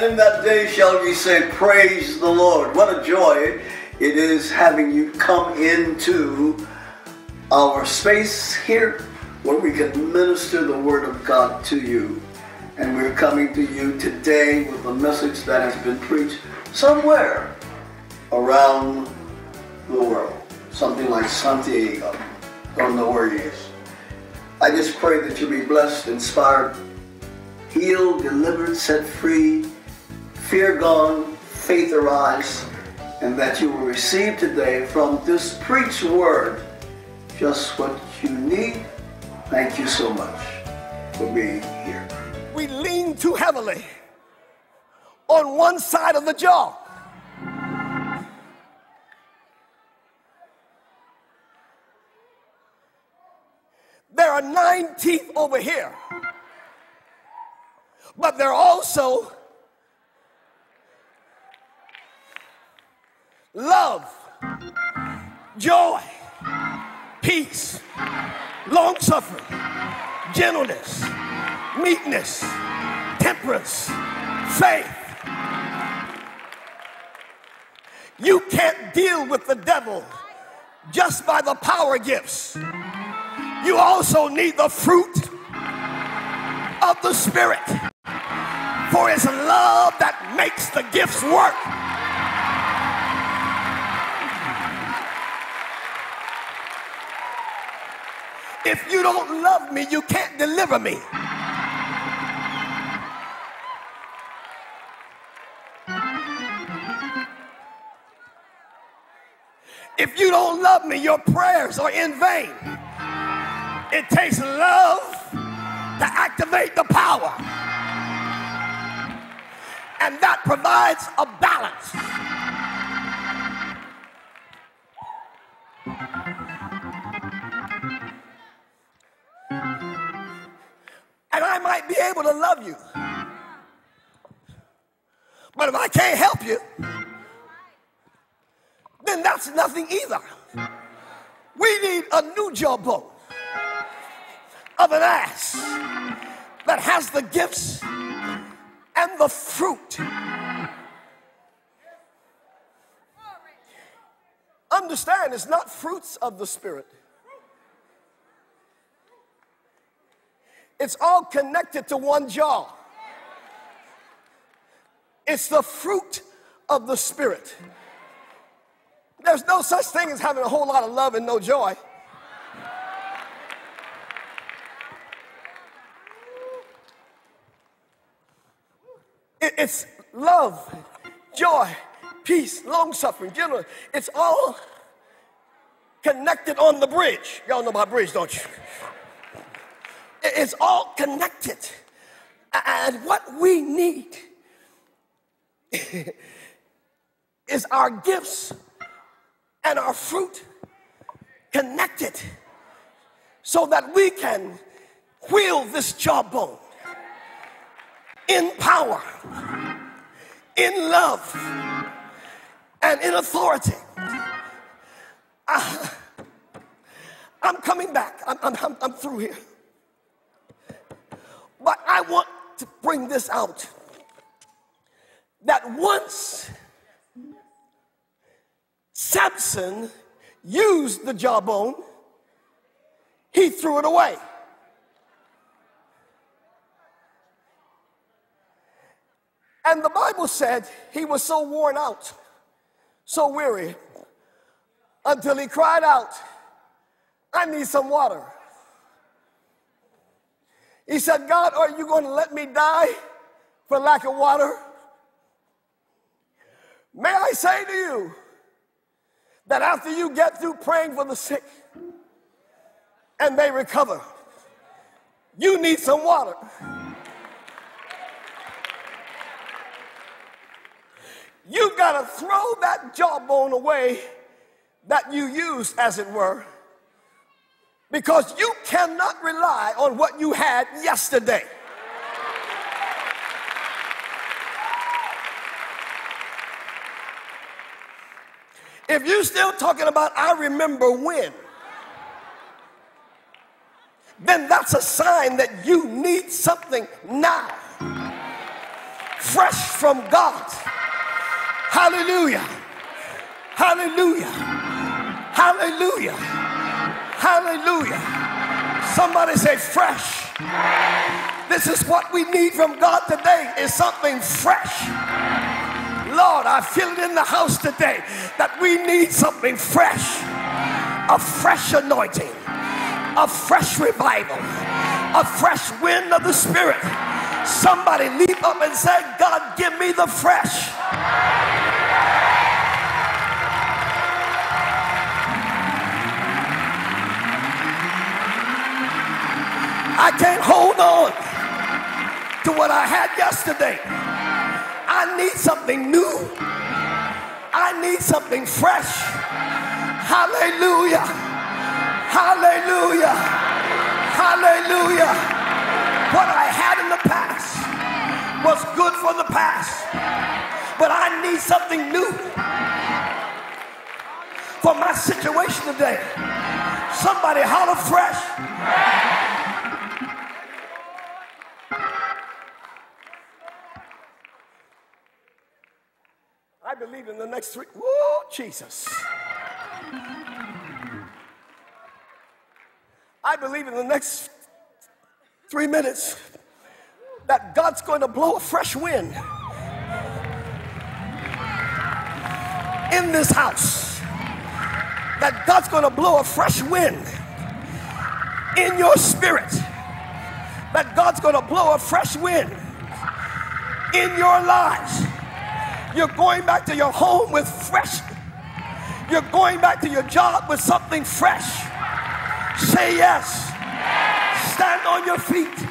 And in that day shall ye say, Praise the Lord. What a joy it is having you come into our space here where we can minister the Word of God to you. And we're coming to you today with a message that has been preached somewhere around the world. Something like Santiago. Don't know where he is. I just pray that you'll be blessed, inspired, healed, delivered, set free, fear gone, faith arise, and that you will receive today from this preached word just what you need. Thank you so much for being here. We lean too heavily on one side of the jaw. There are nine teeth over here, but there are also love, joy, peace, long suffering, gentleness, meekness, temperance, faith. You can't deal with the devil just by the power gifts. You also need the fruit of the Spirit. For it's love that makes the gifts work. If you don't love me, you can't deliver me. If you don't love me, your prayers are in vain. It takes love to activate the power. And that provides a balance. Be able to love you. But if I can't help you, then that's nothing either. We need a new jawbone of an ass that has the gifts and the fruit. Understand, it's not fruits of the Spirit. It's all connected to one jaw. It's the fruit of the Spirit. There's no such thing as having a whole lot of love and no joy. It's love, joy, peace, long suffering, gentleness. It's all connected on the bridge. Y'all know about bridge, don't you? It's all connected. And what we need is our gifts and our fruit connected so that we can wheel this jawbone in power, in love, and in authority. Uh, I, am coming back. I'm, I'm, I'm through here. But I want to bring this out that once Samson used the jawbone, he threw it away. And the Bible said he was so worn out, so weary, until he cried out, I need some water. He said, God, are you going to let me die for lack of water? May I say to you that after you get through praying for the sick and they recover, you need some water. You've got to throw that jawbone away that you used, as it were, because you cannot rely on what you had yesterday. If you're still talking about, I remember when, then that's a sign that you need something now. fresh from God. Hallelujah. Hallelujah. Hallelujah. Hallelujah. Somebody say fresh. This is what we need from God today is something fresh. Lord, I feel it in the house today that we need something fresh. A fresh anointing, a fresh revival, a fresh wind of the Spirit. Somebody leap up and say, God, give me the fresh. I can't hold on to what I had yesterday. I need something new. I need something fresh. Hallelujah. Hallelujah. Hallelujah. What I had in the past was good for the past, but I need something new for my situation today. Somebody holler fresh. Believe in the next three. Jesus. I believe in the next three minutes that God's going to blow a fresh wind in this house. That God's going to blow a fresh wind in your spirit. That God's going to blow a fresh wind in your lives. You're going back to your home with fresh. You're going back to your job with something fresh. Say yes. Stand on your feet.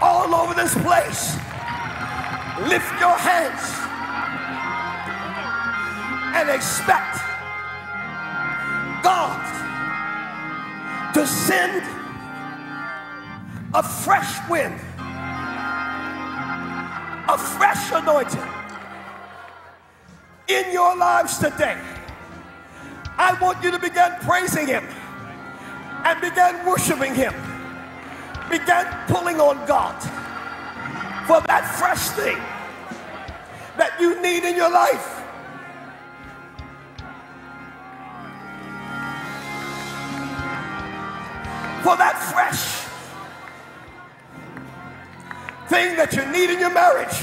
All over this place. Lift your hands and expect God to send a fresh wind, a fresh anointing in your lives today. I want you to begin praising Him and begin worshiping Him. Begin pulling on God for that fresh thing that you need in your life. For that fresh thing that you need in your marriage.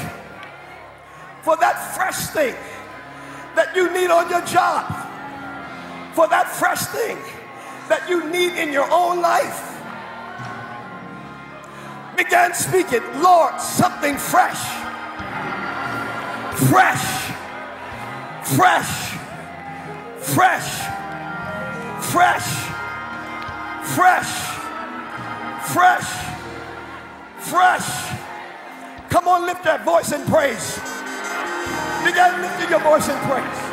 For that fresh thing you need on your job, for that fresh thing that you need in your own life. Began speaking, Lord, something fresh, fresh, fresh, fresh, fresh, fresh, fresh, fresh. Come on, lift that voice in praise. Begin lifting your voice in praise.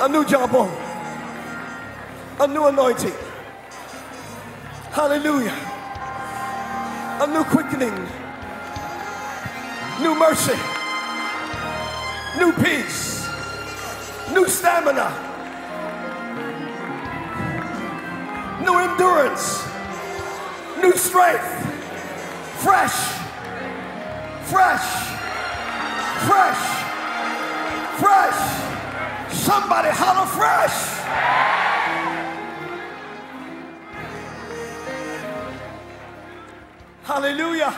A new jawbone, a new anointing. Hallelujah. A new quickening, new mercy, new peace, new stamina, new endurance, new strength, fresh, fresh, fresh, fresh. Somebody holler fresh. Hallelujah.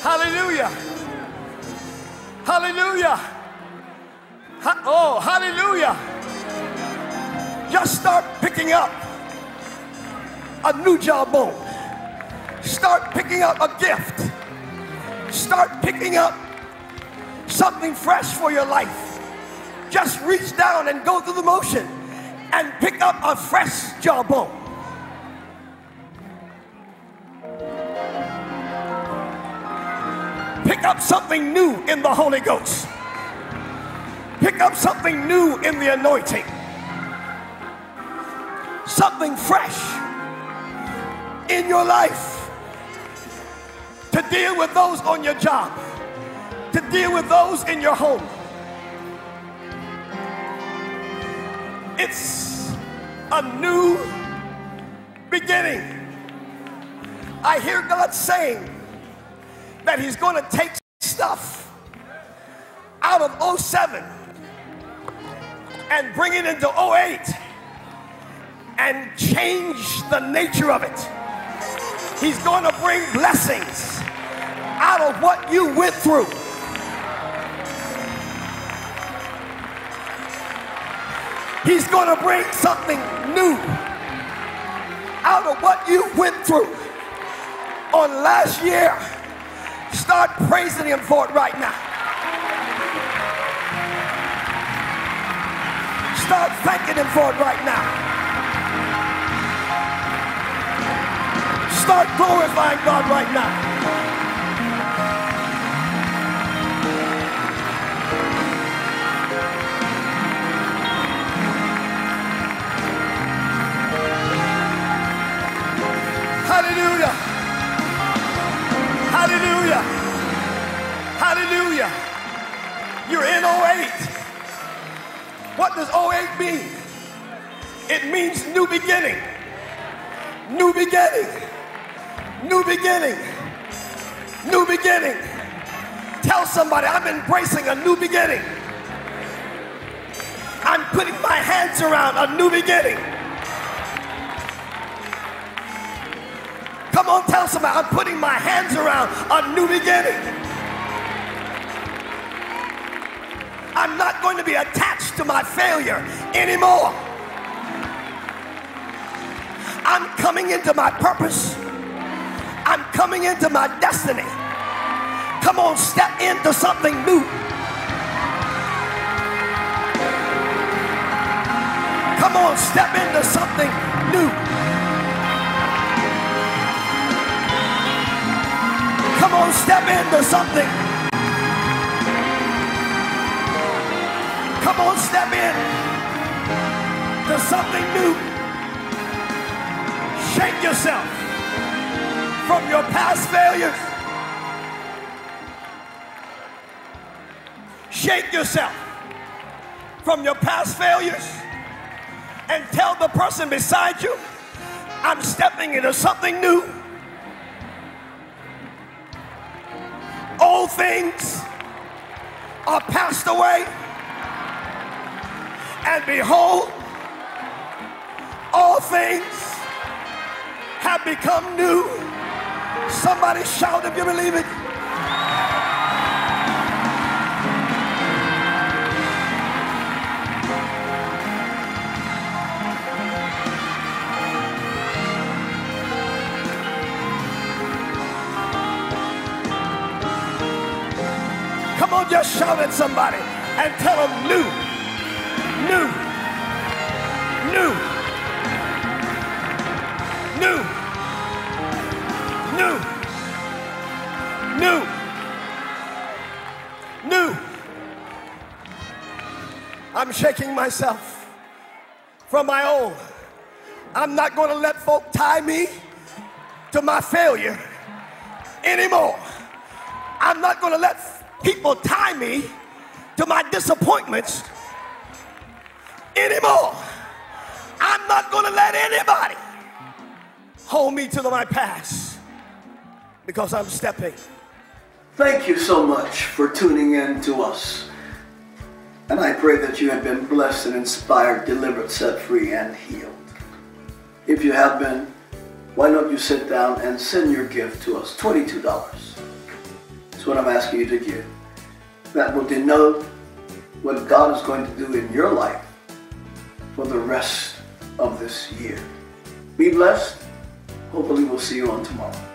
Hallelujah. Hallelujah. Ha- oh, hallelujah. Just start picking up a new jawbone. Start picking up a gift. Start picking up something fresh for your life just reach down and go through the motion and pick up a fresh jawbone. Pick up something new in the Holy Ghost. Pick up something new in the anointing. Something fresh in your life to deal with those on your job, to deal with those in your home. It's a new beginning. I hear God saying that He's going to take stuff out of 07 and bring it into 08 and change the nature of it. He's going to bring blessings out of what you went through. He's going to bring something new out of what you went through on last year. Start praising Him for it right now. Start thanking Him for it right now. Start glorifying God right now. Hallelujah. Hallelujah. Hallelujah. You're in 08. What does 08 mean? It means new beginning. New beginning. New beginning. New beginning. Tell somebody I'm embracing a new beginning. I'm putting my hands around a new beginning. Come on, tell somebody I'm putting my hands around a new beginning. I'm not going to be attached to my failure anymore. I'm coming into my purpose. I'm coming into my destiny. Come on, step into something new. Come on, step into something new. Come on, step into something. Come on, step in to something new. Shake yourself from your past failures. Shake yourself from your past failures and tell the person beside you, I'm stepping into something new. Old things are passed away, and behold, all things have become new. Somebody shout if you believe it. On, just shout at somebody and tell them new, new, new, new, new, new, new. I'm shaking myself from my old. I'm not going to let folk tie me to my failure anymore. I'm not going to let people tie me to my disappointments anymore. I'm not going to let anybody hold me to my past because I'm stepping. Thank you so much for tuning in to us. And I pray that you have been blessed and inspired, delivered, set free, and healed. If you have been, why don't you sit down and send your gift to us? $22. That's what I'm asking you to give. That will denote what God is going to do in your life for the rest of this year. Be blessed. Hopefully, we'll see you on tomorrow.